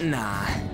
nah.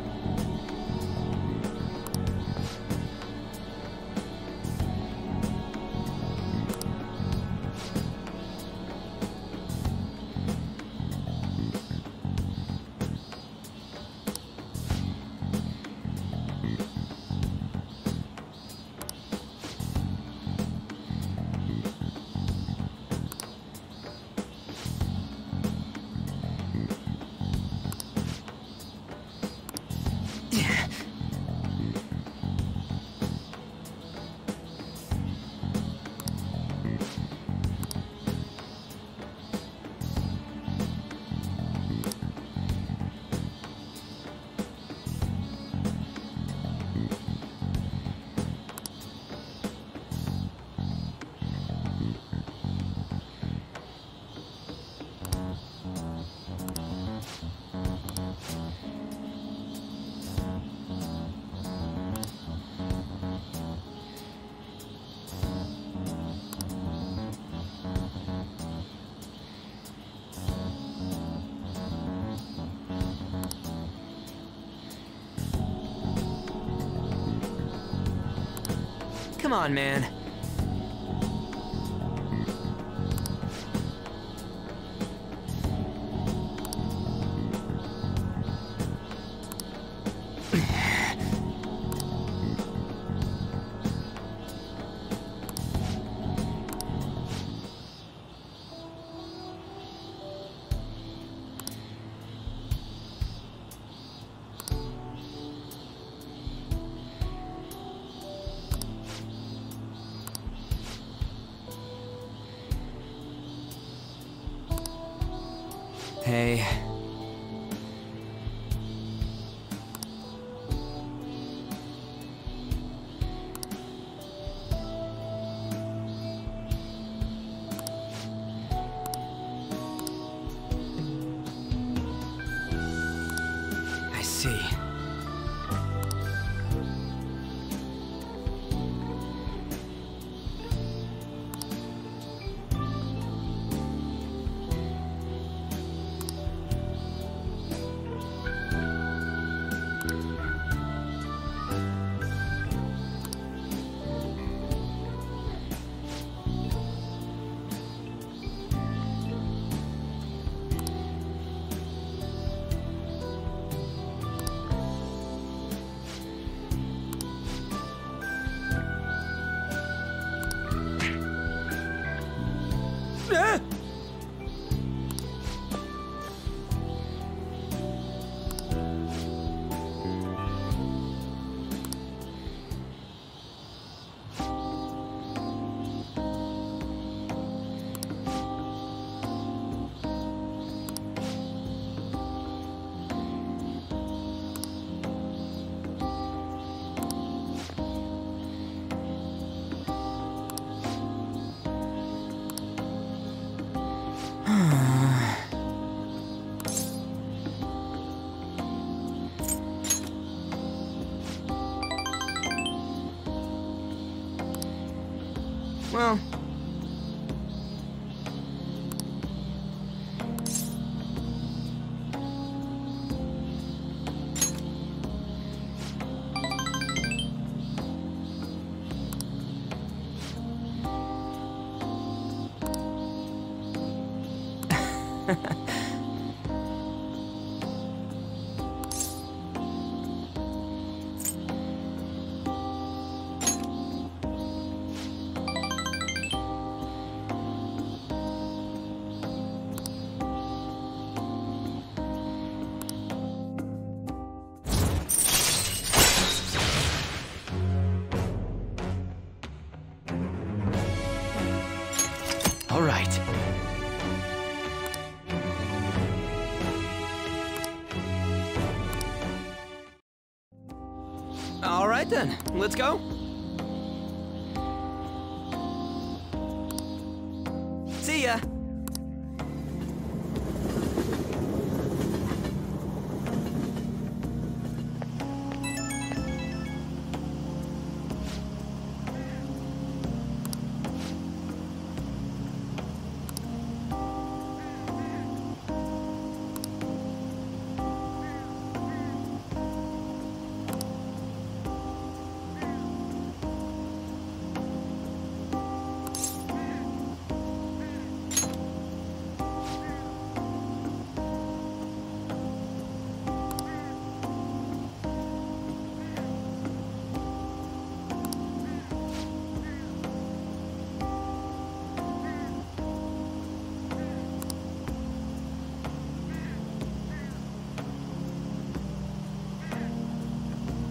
Come on, man. Hey. I see. Well. right. All right then, let's go. See ya.